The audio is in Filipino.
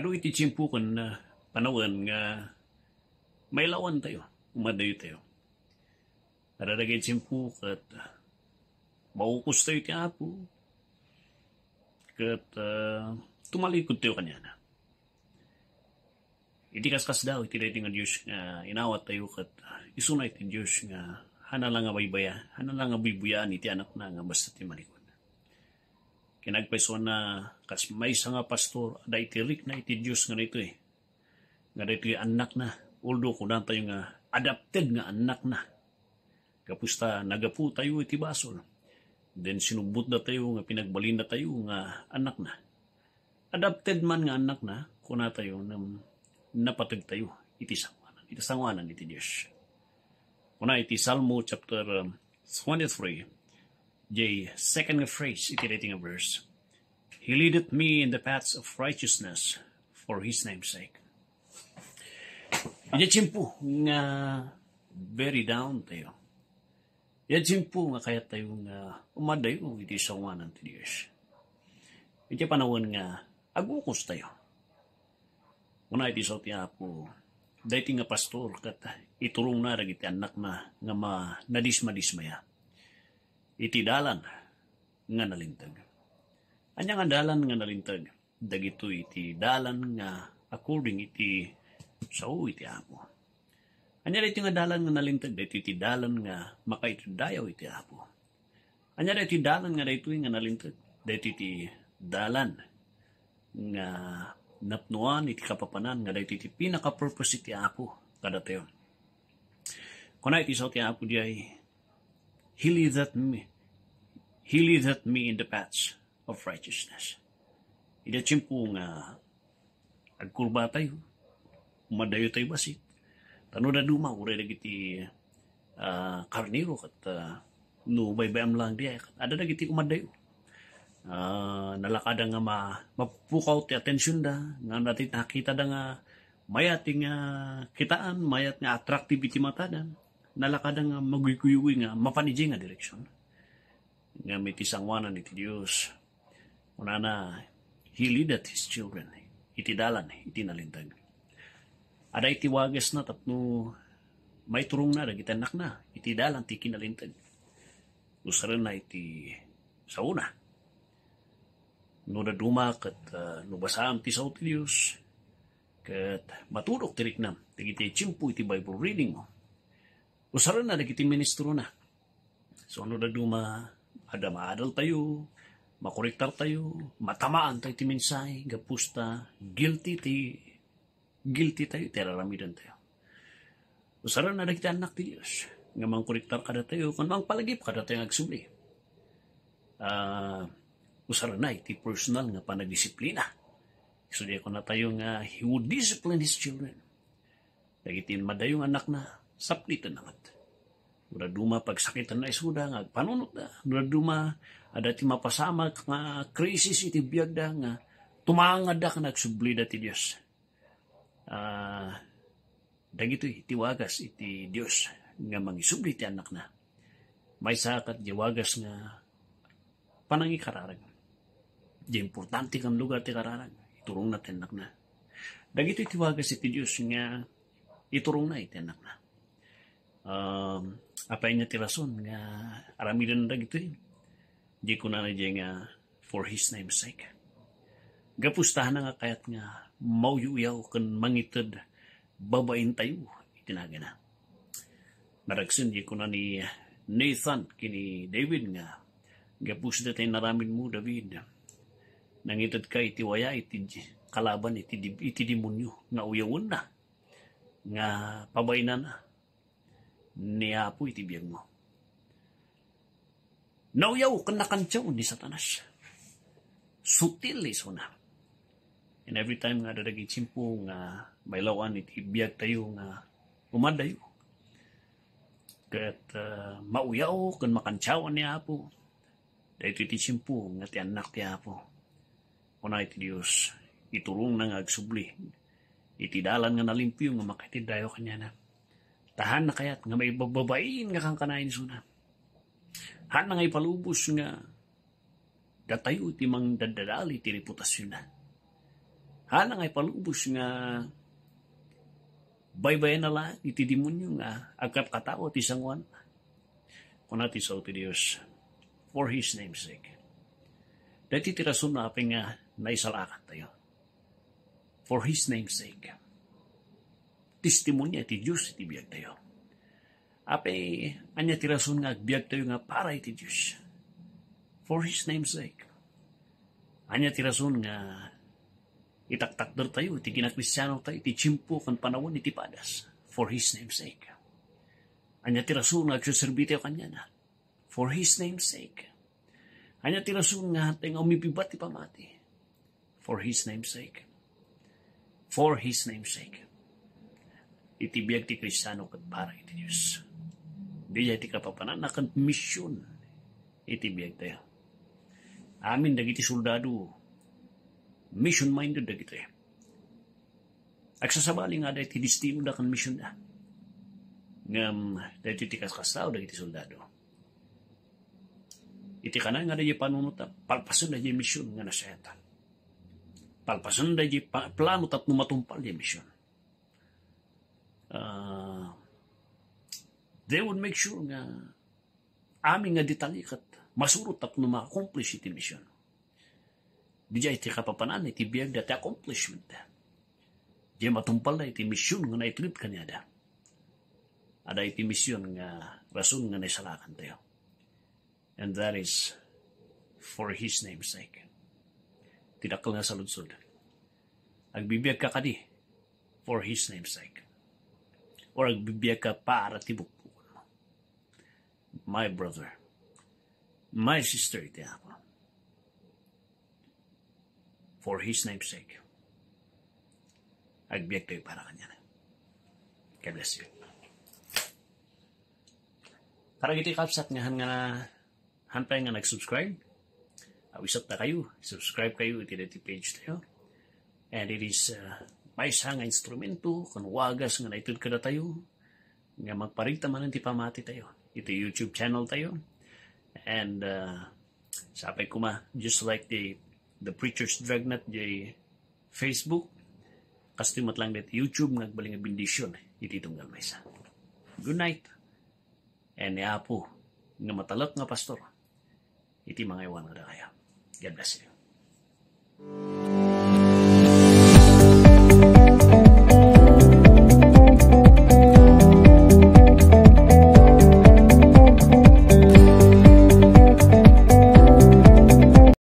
Ado iti chimpu kan na panawan nga may lawan tayo, umadayo tayo. Nararagay chimpu kat maukos tayo ti apo. Kat uh, tumalikod tayo kanya na. Iti kaskas daw, iti dahi nga Diyos nga inawat tayo kat isunay ti Diyos nga hana lang nga baybaya, hana lang nga bibuyaan iti anak na nga basta ti malikod. Kinagpaiso na kas may nga pastor, ada iti rik na iti Diyos nga nito eh. Nga dito anak na, ko na tayo nga adapted nga anak na. Kapusta nagapu tayo iti basol. Then sinubot na tayo nga pinagbalin na tayo nga anak na. Adapted man nga anak na, kuna tayo na napatag tayo iti sangwanan. Iti sangwanan iti Diyos. Kuna iti Salmo chapter um, 23, J second phrase iti rating a verse. He leadeth me in the paths of righteousness for his name's sake. Iti chimpo nga very down tayo. Iti chimpo nga kaya tayo nga umadayo iti sangwanan ti Diyos. Panahon nga agukos tayo. Una iti sa ti Apo, dayti nga pastor kat iturong na iti anak na nga ma nadisma-dismaya. Iti dalan nga nalintag. Anya nga dalan nga nalintag, dagito iti dalan nga according iti sao iti Apo. Anya iti nga dalan nga nalintag, dito iti dalan nga makaitidayaw iti Apo. Anya iti dalan nga dito nga nalintag, dito iti dalan nga napnuan iti kapapanan nga dahiti iti pinaka-purpose iti apo kada tayo. Kuna iti sa ti apo di ay He leadeth me. He leadeth me in the paths of righteousness. Ida chimpo nga agkurba tayo. Umadayo tayo basit. Tano na duma ure dagiti uh, karniro kat uh, no baybayam lang di ay ada dagiti umadayo. Uh, nalakada nga ma, mapukaw ti atensyon da nga natin nakita da nga mayat nga kitaan mayat nga attractivity mata da nalakada nga maguyuyuy nga mapaniji nga direksyon. Nga may tisangwanan iti Diyos. Una na he leadeth his children. Iti dalan iti nalintag ada iti wagas na tapno may turong na dagiti anak na iti dalan ti kinalintag. Usaran na iti sa una. No na dumak at uh, no basam ti sa ti Diyos kat matulog ti riknam chimpu iti Bible reading mo usaran na dagiti ministro na. So no na duma? Ada maadal tayo makoriktar tayo matamaan tayo ti mensay gapusta guilty ti guilty tayo ti raramidan tayo. Usaran na dagiti anak ti Diyos nga mangkoriktar kada tayo kung mang palagip kada tayo agsubli ah uh, usara na iti personal nga panagdisiplina. So di ko na tayo nga he would discipline his children. Dagiti madayong anak na saplitan na kat. Mura duma pagsakitan na isuda nga panunot na. Mura duma ada ti mapasama nga krisis iti biyag da nga tumangad da ka nagsubli da ti Diyos. Uh, dagito iti wagas iti Diyos nga mangisubli ti anak na. May sakat di wagas nga panangikararag di importante kang lugar ti kararag. Iturong na tenak na. Dagito itiwagas iti Diyos nga iturong na itenak na. Um, apay niya ti rason nga aramidan na dagito yun. Di ko na na nga for His name's sake. Gapustahan na nga kayat nga mauyuyaw kan mangitad babain tayo itinaga na. Naragsin di ko na ni Nathan kini David nga gapus da tayo naramin mo David nangitad ka iti waya iti kalaban iti, iti demonyo nga uyawon na nga pabayna na niyapo iti biyag mo. Nauyaw kan nakantyaw ni satanas. Sutil iso na and every time nga dadagi simpo nga baylawan iti biyag tayo nga umadayo. Kat uh, mauyaw kan makantyaw ni apo dahil iti simpo nga ti anak ti apo kuna iti Diyos, iturong na nga agsubli. Iti dalan nga nalimpyo nga makitidayo kanya na. Tahan na kayat nga may bababain nga kang kanain suna. Han na nga ipalubos nga datayo iti mang dadadali iti reputasyon na. Hana ngay palubos nga baybay na lang iti demonyo nga agkat katao ti sangwan. Kung natin sa ti Diyos for His name's sake. Dati ti na aping nga naisalakat tayo. For His name's sake. Testimonya ti Diyos iti biyag tayo. Ape, anya ti rason nga agbyag tayo nga para iti Diyos. For His name's sake. Anya ti rason nga itaktakder tayo, iti kinakristyano tayo, iti chimpo kan panawon iti padas. For His name's sake. Anya ti rason nga agsaserbi tayo kanya na. For His name's sake. Anya ti rason nga hantay nga umipibat ti pamati. For His name's sake. For His name's sake. Iti biyag ti kristyano kat para iti Diyos. Di ti kapapanan na kan misyon. Iti biyag tayo. Amin dagiti soldado. Mission minded dagiti. Agsasabali nga dahil ti destino da kan mission da. Ngam dahil ti kaskastaw dagiti soldado. Iti kanan nga dahil panunuta, palpasan dahil mission nga nasayatan. Palpasan dahil pa, plano tat numatumpal dahil mission. Uh, they would make sure nga aming nga detalikat masurot tap no ma-accomplish iti mission. Di iti kapapanan iti biyag dati accomplishment. Di matumpal na iti mission nga naitrip kanya da. Ada iti mission nga rason nga naisalakan tayo. And that is for His name's sake. Tidakal nga sa lunsod. Agbibiyag ka kadi for His name's sake. Or agbibiyag ka para tibukbukon mo. My brother, my sister, iti ako. For His name's sake. Agbiyag tayo para kanya na. God bless you. Para iti kapsat nga nga hantay nga nag-subscribe. Awisat na kayo. Subscribe kayo iti page tayo. And it is uh, may isa nga instrumento kung wagas nga naitod kada tayo nga magparita man ti pamati tayo. Ito YouTube channel tayo. And uh, sapay kuma, just like the the Preacher's Dragnet di Facebook, kastimat lang dit YouTube nagbaling nga bendisyon iti tunggal maysa. Good night. And ni Apo, nga matalak nga pastor, iti mga iwan nga kaya. God bless you.